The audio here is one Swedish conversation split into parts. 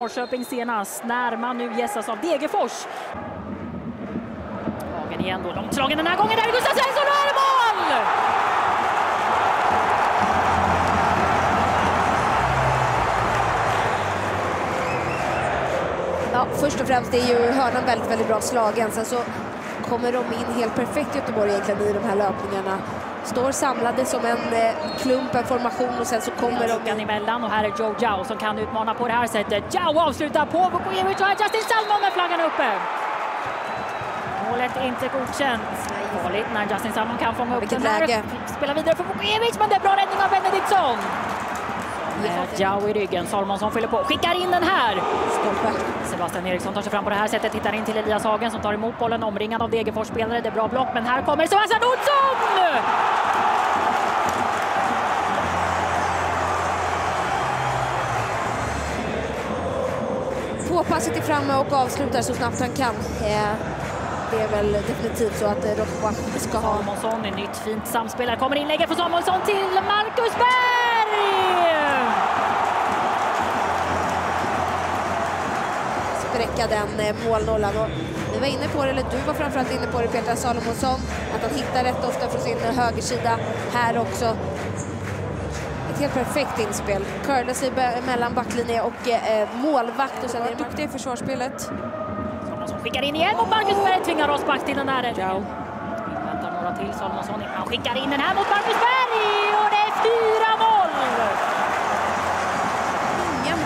Norrköping senast när man nu gästas av Degerfors. Hagen igen då, långtslagen den här gången. Där är Gustav Svensson och är det mål! Ja, först och främst är ju hörnan väldigt, väldigt bra slagen. Sen så kommer de in helt perfekt Göteborg egentligen i de här löpningarna. Står samlade som en eh, klump, en formation och sen så kommer de emellan och här är Joe Jao som kan utmana på det här sättet. Jao avslutar på Vukojevic och här Justin Salmon med flaggan uppe. Målet är inte godkänt. Farligt när Justin Salmon kan fånga upp Vilket den här. läge. Spelar vidare för Vukojevic men det är bra räddning av Benediktsson. Med Jao i ryggen, Salmonsson fyller på, skickar in den här. Stolpe. Sebastian Eriksson tar sig fram på det här sättet, tittar in till Elias Hagen som tar emot bollen, omringad av Degerfors spelare. Det är bra block, men här kommer Sebastian Olsson! Påpassigt till framme och avslutar så snabbt han kan. Eh, det är väl definitivt så att eh, Rocpa ska ha... Salomonsson i nytt fint samspel. Här kommer inlägget från Samuelsson till Marcus Berg! spräcka den eh, målnollan. Och vi var inne på det, eller du var framförallt inne på det Petra Salomonsson, att han hittar rätt ofta från sin högersida här också. Ett helt perfekt inspel. Curlar sig mellan backlinje och eh, målvakt och sen är det duktig i försvarsspelet. Salomonsson skickar in igen mot Marcus Berg, tvingar oss back till den där räddningen. Väntar några till, Salomonsson. Han skickar in den här mot Marcus Berg och det är 4-0!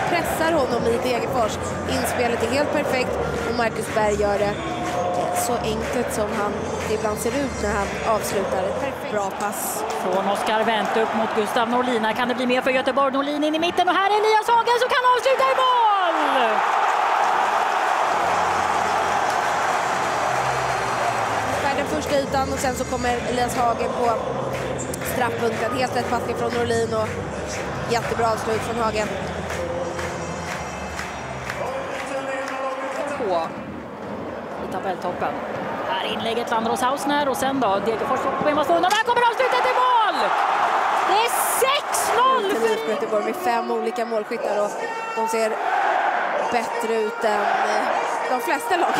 pressar honom i Degerfors. Inspelet är helt perfekt och Marcus Berg gör det så enkelt som han ibland ser ut när han avslutar. Perfekt. Bra pass. Från Oskar Wendt upp mot Gustav Norlin. Här kan det bli mer för Göteborg. Norlin in i mitten och här är Elias Hagen som kan avsluta i mål! Den första ytan och sen så kommer Elias Hagen på straffpunkten. Helt rätt passning från Norlin och jättebra avslut från Hagen. på tabelltoppen. Här inlägget landar hos Hausner och sen då Degerfors får problem att få undan. Där kommer avslutet i mål! Det är 6-0 för Göteborg med fem olika målskyttar och de ser bättre ut än eh, de flesta lag.